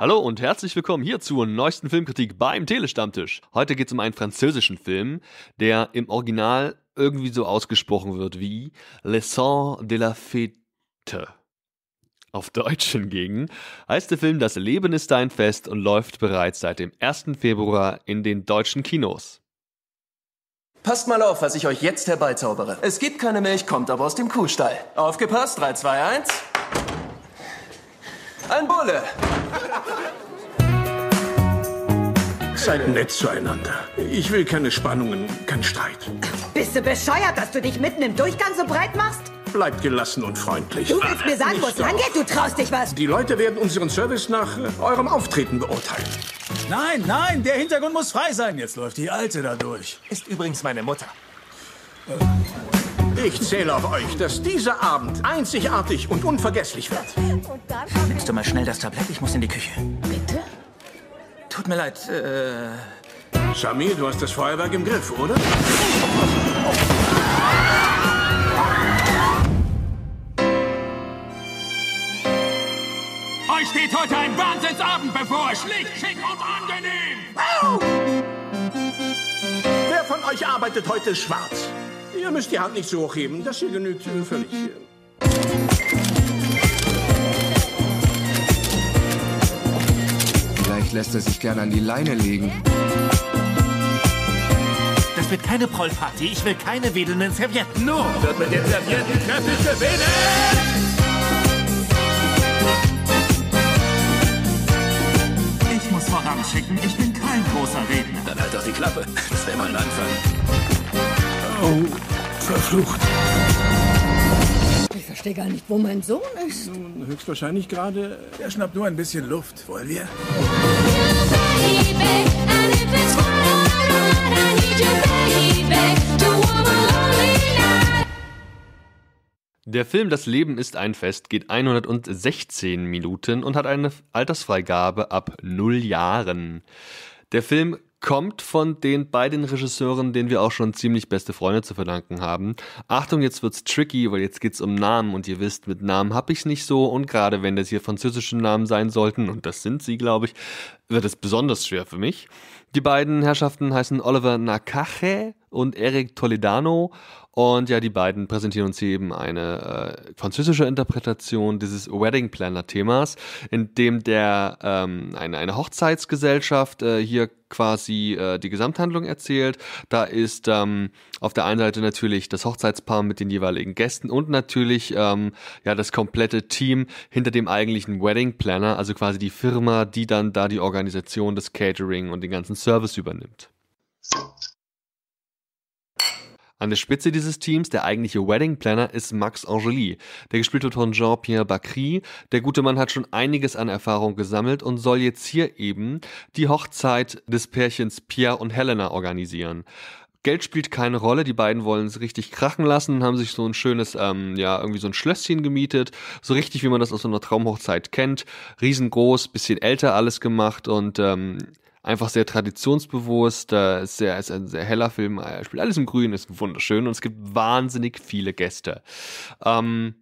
Hallo und herzlich willkommen hier zur neuesten Filmkritik beim Telestammtisch. Heute geht es um einen französischen Film, der im Original irgendwie so ausgesprochen wird wie Le Sang de la Fête. Auf Deutsch hingegen heißt der Film Das Leben ist ein Fest und läuft bereits seit dem 1. Februar in den deutschen Kinos. Passt mal auf, was ich euch jetzt herbeizaubere. Es gibt keine Milch, kommt aber aus dem Kuhstall. Aufgepasst, 3, 2, 1. Ein Bulle. Seid nett zueinander. Ich will keine Spannungen, keinen Streit. Bist du bescheuert, dass du dich mitten im Durchgang so breit machst? Bleibt gelassen und freundlich. Du willst mir sagen, wo es Nicht lang geht? Du traust dich was? Die Leute werden unseren Service nach äh, eurem Auftreten beurteilen. Nein, nein, der Hintergrund muss frei sein. Jetzt läuft die Alte da durch. Ist übrigens meine Mutter. Ich zähle auf euch, dass dieser Abend einzigartig und unvergesslich wird. Nimmst du mal schnell das Tablett? Ich muss in die Küche. Bitte? Tut mir leid, äh. Samir, du hast das Feuerwerk im Griff, oder? Euch steht heute ein Wahnsinnsabend bevor. Schlicht, schick und angenehm. Wer von euch arbeitet heute schwarz? Ihr müsst die Hand nicht so hochheben. Das hier genügt völlig. Vielleicht lässt er sich gern an die Leine legen. Das wird keine Prollparty. Ich will keine wedelnden Servietten. Nur Wird mit den Servietten kräftig gewinnen! ich muss voranschicken, ich bin kein großer Redner. Dann halt doch die Klappe. Das wäre mal ein Anfang. Oh, verflucht. Ich verstehe gar nicht, wo mein Sohn ist. Nun, höchstwahrscheinlich gerade. Der schnappt nur ein bisschen Luft. Wollen wir? Der Film Das Leben ist ein Fest geht 116 Minuten und hat eine Altersfreigabe ab 0 Jahren. Der Film kommt von den beiden Regisseuren, denen wir auch schon ziemlich beste Freunde zu verdanken haben. Achtung, jetzt wird's tricky, weil jetzt geht's um Namen und ihr wisst, mit Namen hab ich's nicht so und gerade wenn das hier französische Namen sein sollten, und das sind sie, glaube ich, wird es besonders schwer für mich. Die beiden Herrschaften heißen Oliver Nakache und Eric Toledano und ja, die beiden präsentieren uns hier eben eine äh, französische Interpretation dieses Wedding Planner Themas, in dem der ähm, eine, eine Hochzeitsgesellschaft äh, hier quasi äh, die Gesamthandlung erzählt. Da ist ähm, auf der einen Seite natürlich das Hochzeitspaar mit den jeweiligen Gästen und natürlich ähm, ja das komplette Team hinter dem eigentlichen Wedding Planner, also quasi die Firma, die dann da die Organisation des Catering und den ganzen Service übernimmt. An der Spitze dieses Teams, der eigentliche Wedding Planner, ist Max Angely, der gespielt wird von Jean-Pierre Bacry. Der gute Mann hat schon einiges an Erfahrung gesammelt und soll jetzt hier eben die Hochzeit des Pärchens Pierre und Helena organisieren. Geld spielt keine Rolle, die beiden wollen es richtig krachen lassen, haben sich so ein schönes, ähm, ja, irgendwie so ein Schlösschen gemietet, so richtig wie man das aus einer Traumhochzeit kennt, riesengroß, bisschen älter alles gemacht und ähm, einfach sehr traditionsbewusst, äh, ist, sehr, ist ein sehr heller Film, er spielt alles im Grün, ist wunderschön und es gibt wahnsinnig viele Gäste. Ähm,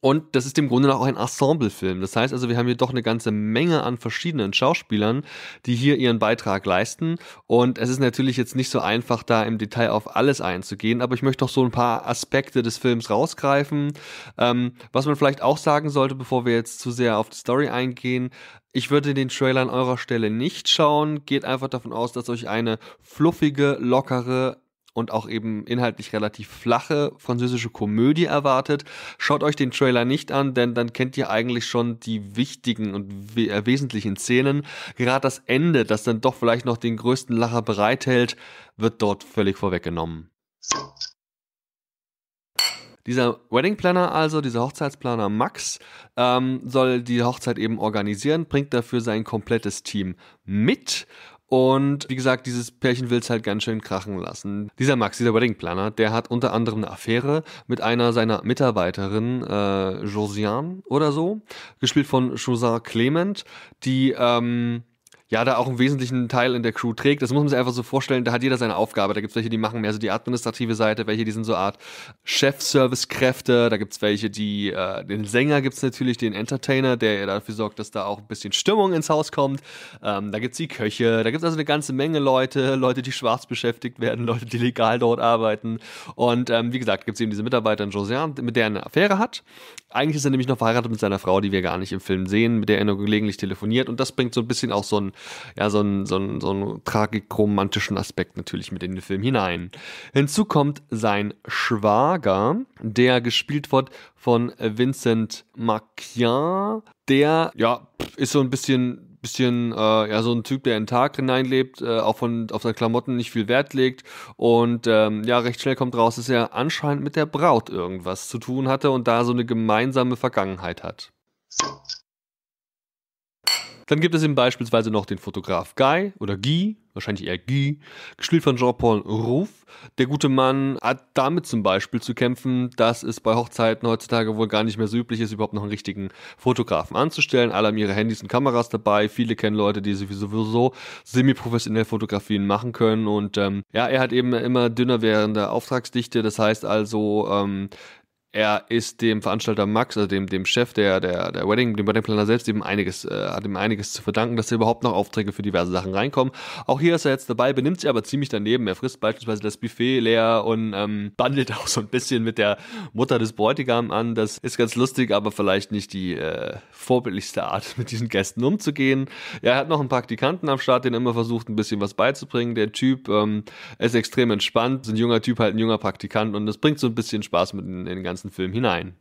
und das ist im Grunde auch ein Ensemblefilm. Das heißt also, wir haben hier doch eine ganze Menge an verschiedenen Schauspielern, die hier ihren Beitrag leisten. Und es ist natürlich jetzt nicht so einfach, da im Detail auf alles einzugehen, aber ich möchte doch so ein paar Aspekte des Films rausgreifen. Ähm, was man vielleicht auch sagen sollte, bevor wir jetzt zu sehr auf die Story eingehen, ich würde den Trailer an eurer Stelle nicht schauen. Geht einfach davon aus, dass euch eine fluffige, lockere, und auch eben inhaltlich relativ flache französische Komödie erwartet. Schaut euch den Trailer nicht an, denn dann kennt ihr eigentlich schon die wichtigen und we äh, wesentlichen Szenen. Gerade das Ende, das dann doch vielleicht noch den größten Lacher bereithält, wird dort völlig vorweggenommen. Dieser Wedding Planner also, dieser Hochzeitsplaner Max, ähm, soll die Hochzeit eben organisieren, bringt dafür sein komplettes Team mit und wie gesagt, dieses Pärchen will es halt ganz schön krachen lassen. Dieser Max, dieser Wedding Planner, der hat unter anderem eine Affäre mit einer seiner Mitarbeiterinnen, äh, Josiane oder so, gespielt von Josar Clement, die ähm, ja, da auch einen wesentlichen Teil in der Crew trägt. Das muss man sich einfach so vorstellen, da hat jeder seine Aufgabe. Da gibt es welche, die machen mehr so die administrative Seite, welche, die sind so Art Chef-Service-Kräfte, da gibt es welche, die, äh, den Sänger gibt es natürlich, den Entertainer, der dafür sorgt, dass da auch ein bisschen Stimmung ins Haus kommt. Ähm, da gibt es die Köche, da gibt es also eine ganze Menge Leute, Leute, die schwarz beschäftigt werden, Leute, die legal dort arbeiten. Und ähm, wie gesagt, gibt es eben diese Mitarbeiterin Josiane, mit der er eine Affäre hat. Eigentlich ist er nämlich noch verheiratet mit seiner Frau, die wir gar nicht im Film sehen, mit der er nur gelegentlich telefoniert. Und das bringt so ein bisschen auch so ein, ja, so ein, so ein, so ein tragikromantischen Aspekt natürlich mit in den Film hinein. Hinzu kommt sein Schwager, der gespielt wird von Vincent Macchia. Der, ja, ist so ein bisschen bisschen äh, ja so ein Typ, der in den Tag hineinlebt, äh, auch von auf seine Klamotten nicht viel Wert legt und ähm, ja recht schnell kommt raus, dass er anscheinend mit der Braut irgendwas zu tun hatte und da so eine gemeinsame Vergangenheit hat. Dann gibt es eben beispielsweise noch den Fotograf Guy oder Guy, wahrscheinlich eher Guy, gespielt von Jean-Paul Rouff. Der gute Mann hat damit zum Beispiel zu kämpfen, dass es bei Hochzeiten heutzutage wohl gar nicht mehr so üblich ist, überhaupt noch einen richtigen Fotografen anzustellen. Alle haben ihre Handys und Kameras dabei. Viele kennen Leute, die sowieso semi-professionell Fotografien machen können. Und ähm, ja, er hat eben immer dünner währende Auftragsdichte. Das heißt also, ähm, er ist dem Veranstalter Max, also dem, dem Chef der, der, der Wedding, dem Wedding Planner selbst eben einiges, äh, hat ihm einiges zu verdanken, dass er überhaupt noch Aufträge für diverse Sachen reinkommen. Auch hier ist er jetzt dabei, benimmt sich aber ziemlich daneben. Er frisst beispielsweise das Buffet leer und ähm, bandelt auch so ein bisschen mit der Mutter des Bräutigams an. Das ist ganz lustig, aber vielleicht nicht die äh, vorbildlichste Art, mit diesen Gästen umzugehen. Er hat noch einen Praktikanten am Start, den er immer versucht, ein bisschen was beizubringen. Der Typ ähm, ist extrem entspannt, ist ein junger Typ, halt ein junger Praktikant und das bringt so ein bisschen Spaß mit in den ganzen ganzen Film hinein.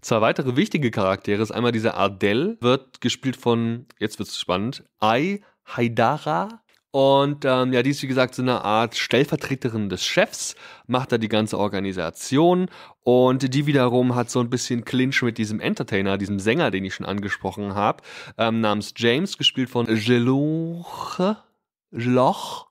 Zwei weitere wichtige Charaktere ist einmal dieser Ardell, wird gespielt von, jetzt wird es spannend, Ai Haidara. Und ähm, ja, die ist wie gesagt so eine Art Stellvertreterin des Chefs, macht da die ganze Organisation und die wiederum hat so ein bisschen Clinch mit diesem Entertainer, diesem Sänger, den ich schon angesprochen habe, ähm, namens James, gespielt von Geloche. Geloch.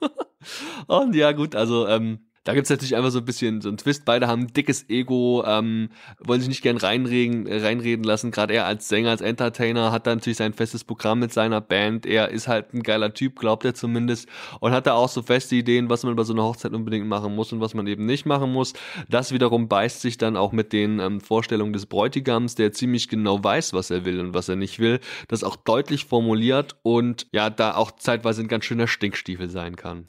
und ja, gut, also ähm, da gibt es natürlich einfach so ein bisschen so einen Twist. Beide haben ein dickes Ego, ähm, wollen sich nicht gern reinreden, reinreden lassen. Gerade er als Sänger, als Entertainer hat da natürlich sein festes Programm mit seiner Band. Er ist halt ein geiler Typ, glaubt er zumindest. Und hat da auch so feste Ideen, was man bei so einer Hochzeit unbedingt machen muss und was man eben nicht machen muss. Das wiederum beißt sich dann auch mit den ähm, Vorstellungen des Bräutigams, der ziemlich genau weiß, was er will und was er nicht will. Das auch deutlich formuliert und ja, da auch zeitweise ein ganz schöner Stinkstiefel sein kann.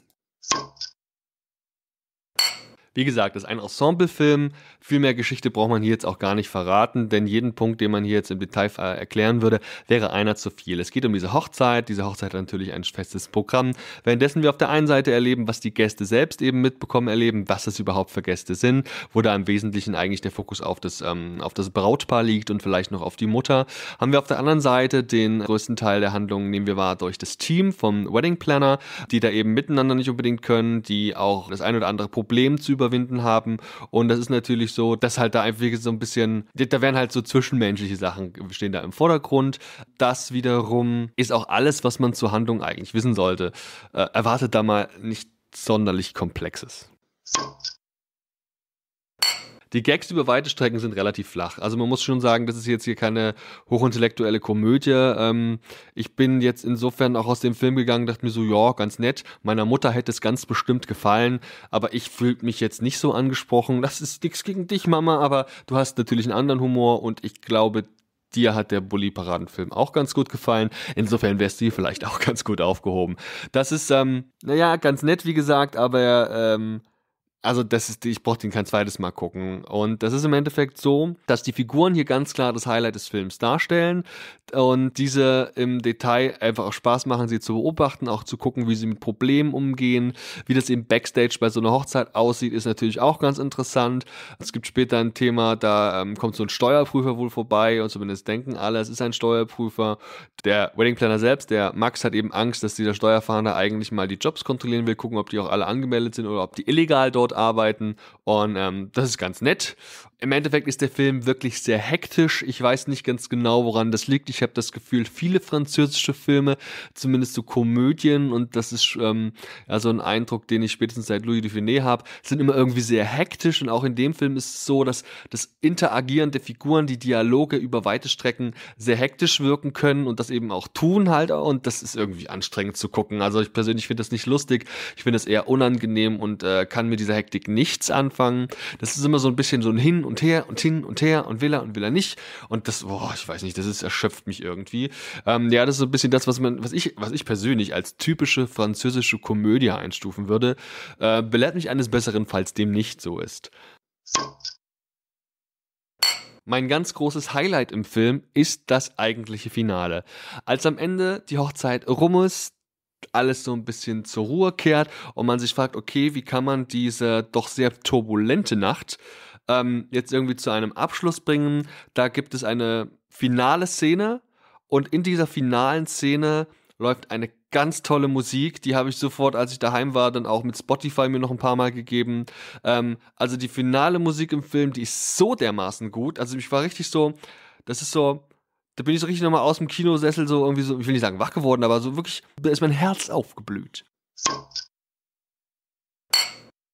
Wie gesagt, das ist ein Ensemblefilm. Viel mehr Geschichte braucht man hier jetzt auch gar nicht verraten, denn jeden Punkt, den man hier jetzt im Detail äh, erklären würde, wäre einer zu viel. Es geht um diese Hochzeit. Diese Hochzeit hat natürlich ein festes Programm. Währenddessen wir auf der einen Seite erleben, was die Gäste selbst eben mitbekommen, erleben, was es überhaupt für Gäste sind, wo da im Wesentlichen eigentlich der Fokus auf das, ähm, auf das Brautpaar liegt und vielleicht noch auf die Mutter. Haben wir auf der anderen Seite den größten Teil der Handlung, nehmen wir wahr durch das Team vom Wedding Planner, die da eben miteinander nicht unbedingt können, die auch das ein oder andere Problem zu überwinden überwinden haben. Und das ist natürlich so, dass halt da einfach so ein bisschen, da werden halt so zwischenmenschliche Sachen stehen da im Vordergrund. Das wiederum ist auch alles, was man zur Handlung eigentlich wissen sollte. Äh, erwartet da mal nicht sonderlich Komplexes. Die Gags über weite Strecken sind relativ flach. Also man muss schon sagen, das ist jetzt hier keine hochintellektuelle Komödie. Ähm, ich bin jetzt insofern auch aus dem Film gegangen, dachte mir so, ja, ganz nett. Meiner Mutter hätte es ganz bestimmt gefallen, aber ich fühle mich jetzt nicht so angesprochen. Das ist nichts gegen dich, Mama, aber du hast natürlich einen anderen Humor und ich glaube, dir hat der Bully-Paradenfilm auch ganz gut gefallen. Insofern wärst du vielleicht auch ganz gut aufgehoben. Das ist, ähm, naja, ganz nett, wie gesagt, aber ähm, also das ist, ich brauchte ihn kein zweites Mal gucken. Und das ist im Endeffekt so, dass die Figuren hier ganz klar das Highlight des Films darstellen und diese im Detail einfach auch Spaß machen, sie zu beobachten, auch zu gucken, wie sie mit Problemen umgehen. Wie das eben Backstage bei so einer Hochzeit aussieht, ist natürlich auch ganz interessant. Es gibt später ein Thema, da ähm, kommt so ein Steuerprüfer wohl vorbei und zumindest denken alle, es ist ein Steuerprüfer. Der Wedding Planner selbst, der Max, hat eben Angst, dass dieser Steuerfahnder eigentlich mal die Jobs kontrollieren will, gucken, ob die auch alle angemeldet sind oder ob die illegal dort arbeiten. Und ähm, das ist ganz nett. Im Endeffekt ist der Film wirklich sehr hektisch. Ich weiß nicht ganz genau, woran das liegt. Ich habe das Gefühl, viele französische Filme, zumindest so Komödien, und das ist ähm, ja so ein Eindruck, den ich spätestens seit Louis Dufiné habe, sind immer irgendwie sehr hektisch. Und auch in dem Film ist es so, dass das Interagieren der Figuren, die Dialoge über weite Strecken sehr hektisch wirken können und das eben auch tun halt. Und das ist irgendwie anstrengend zu gucken. Also ich persönlich finde das nicht lustig. Ich finde es eher unangenehm und äh, kann mit dieser Hektik nichts anfangen. Das ist immer so ein bisschen so ein Hin und her und hin und her und will er und will er nicht. Und das, boah, ich weiß nicht, das ist, erschöpft mich irgendwie. Ähm, ja, das ist so ein bisschen das, was man, was ich, was ich persönlich als typische französische Komödie einstufen würde. Äh, belehrt mich eines Besseren, falls dem nicht so ist. Mein ganz großes Highlight im Film ist das eigentliche Finale. Als am Ende die Hochzeit rum ist, alles so ein bisschen zur Ruhe kehrt und man sich fragt, okay, wie kann man diese doch sehr turbulente Nacht ähm, jetzt irgendwie zu einem Abschluss bringen. Da gibt es eine finale Szene und in dieser finalen Szene läuft eine ganz tolle Musik. Die habe ich sofort, als ich daheim war, dann auch mit Spotify mir noch ein paar Mal gegeben. Ähm, also die finale Musik im Film, die ist so dermaßen gut. Also ich war richtig so, das ist so, da bin ich so richtig nochmal aus dem Kinosessel so irgendwie so, ich will nicht sagen wach geworden, aber so wirklich, da ist mein Herz aufgeblüht.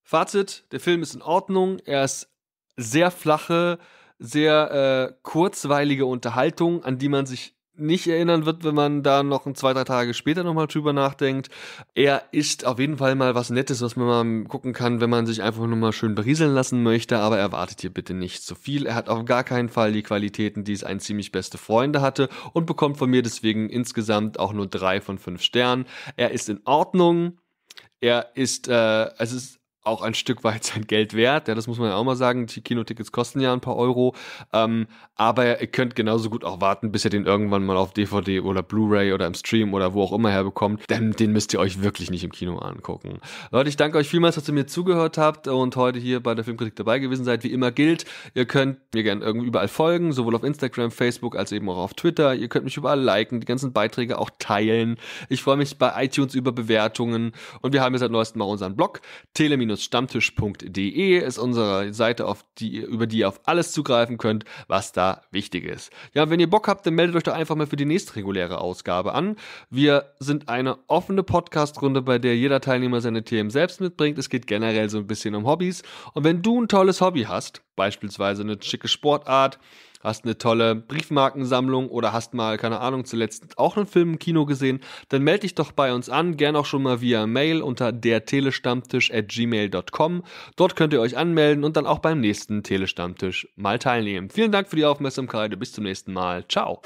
Fazit, der Film ist in Ordnung, er ist sehr flache, sehr äh, kurzweilige Unterhaltung, an die man sich nicht erinnern wird, wenn man da noch ein, zwei, drei Tage später nochmal drüber nachdenkt. Er ist auf jeden Fall mal was Nettes, was man mal gucken kann, wenn man sich einfach nur mal schön berieseln lassen möchte, aber erwartet hier bitte nicht zu viel. Er hat auf gar keinen Fall die Qualitäten, die es ein ziemlich beste Freunde hatte und bekommt von mir deswegen insgesamt auch nur drei von fünf Sternen. Er ist in Ordnung. Er ist, äh, es ist auch ein Stück weit sein Geld wert. Ja, das muss man ja auch mal sagen. Die Kinotickets kosten ja ein paar Euro. Ähm, aber ihr könnt genauso gut auch warten, bis ihr den irgendwann mal auf DVD oder Blu-ray oder im Stream oder wo auch immer herbekommt. Denn den müsst ihr euch wirklich nicht im Kino angucken. Leute, ich danke euch vielmals, dass ihr mir zugehört habt und heute hier bei der Filmkritik dabei gewesen seid. Wie immer gilt, ihr könnt mir gerne irgendwie überall folgen, sowohl auf Instagram, Facebook als eben auch auf Twitter. Ihr könnt mich überall liken, die ganzen Beiträge auch teilen. Ich freue mich bei iTunes über Bewertungen und wir haben jetzt seit neuestem mal unseren Blog, tele stammtisch.de ist unsere Seite, auf die, über die ihr auf alles zugreifen könnt, was da wichtig ist. Ja, wenn ihr Bock habt, dann meldet euch doch einfach mal für die nächste reguläre Ausgabe an. Wir sind eine offene Podcast-Runde, bei der jeder Teilnehmer seine Themen selbst mitbringt. Es geht generell so ein bisschen um Hobbys. Und wenn du ein tolles Hobby hast, beispielsweise eine schicke Sportart, hast eine tolle Briefmarkensammlung oder hast mal, keine Ahnung, zuletzt auch einen Film im Kino gesehen, dann melde dich doch bei uns an, gern auch schon mal via Mail unter dertelestammtisch at gmail.com. Dort könnt ihr euch anmelden und dann auch beim nächsten Telestammtisch mal teilnehmen. Vielen Dank für die Aufmerksamkeit bis zum nächsten Mal. Ciao.